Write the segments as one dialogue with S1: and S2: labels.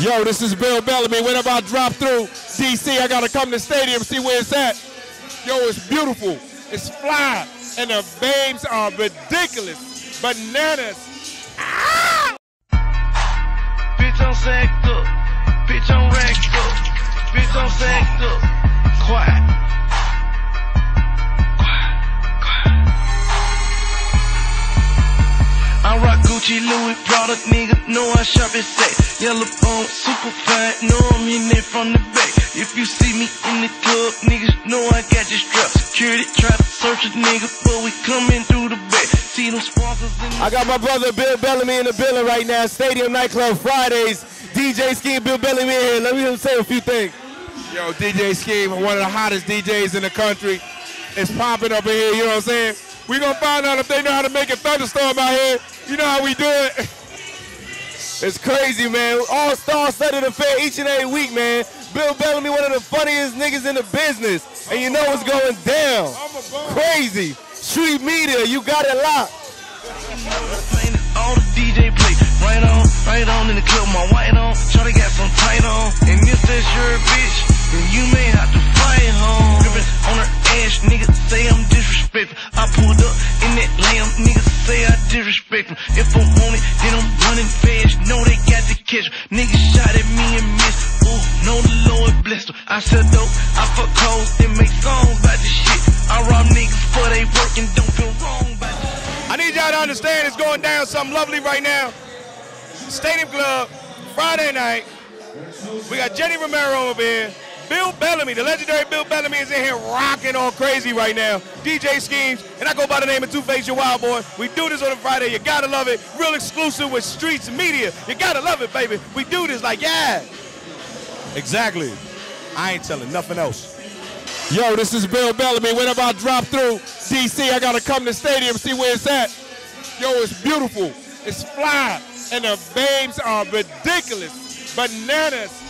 S1: Yo, this is Bill Bellamy. Whenever I drop through DC, I gotta come to the stadium, see where it's at. Yo, it's beautiful. It's fly. And the babes are ridiculous. Bananas. Ah!
S2: Bitch, I'm up. Bitch, I'm racked up. Bitch, I'm up. Quiet. Gucci, Louis, Prada, nigga. Know I shop at Saks. Yellow bone, super fine. Know I'm in there from the back. If you see me in the club, niggas know I got this strap. Security try to search a nigga, but we coming through the back. See them sparkles in the
S1: I got my brother Bill Bellamy in the building right now. Stadium Nightclub Fridays. DJ Scheme, Bill Bellamy in here. Let me say a few things. Yo, DJ Scheme, one of the hottest DJs in the country. It's popping up in here, you know what I'm saying? we gonna find out if they know how to make a thunderstorm out here. You know how we do it. It's crazy, man. All star the affair each and every week, man. Bill Bellamy, one of the funniest niggas in the business. And you know what's going down. Crazy. Streetz Media, you got it locked.
S2: All the DJ play. Right on, right on in the club, my white on. Shorty got some say I disrespect 'em. If I want it, then I'm running fast. Know they got to catch. Niggas shot at me and missed. Ooh, know the Lord blessed 'em. I sell dope, I fuck and make songs about shit. I rob niggas for they work and don't feel wrong about.
S1: I need y'all to understand it's going down something lovely right now. Stadium Club, Friday night. We got Jenny Romero over here. Bill Bellamy, the legendary Bill Bellamy is in here rocking all crazy right now. DJ Schemes, and I go by the name of Two Face Your Wild Boy. We do this on a Friday. You gotta love it. Real exclusive with Streetz Media. You gotta love it, baby. We do this like, yeah. Exactly. I ain't telling nothing else. Yo, this is Bill Bellamy. Whenever I drop through DC, I gotta come to the stadium, see where it's at. Yo, it's beautiful. It's fly. And the babes are ridiculous. Bananas.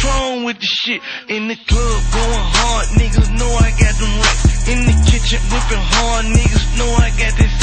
S2: Patron with the shit. In the club, going hard, niggas know I got them racks. In the kitchen, whipping hard, niggas know I got this.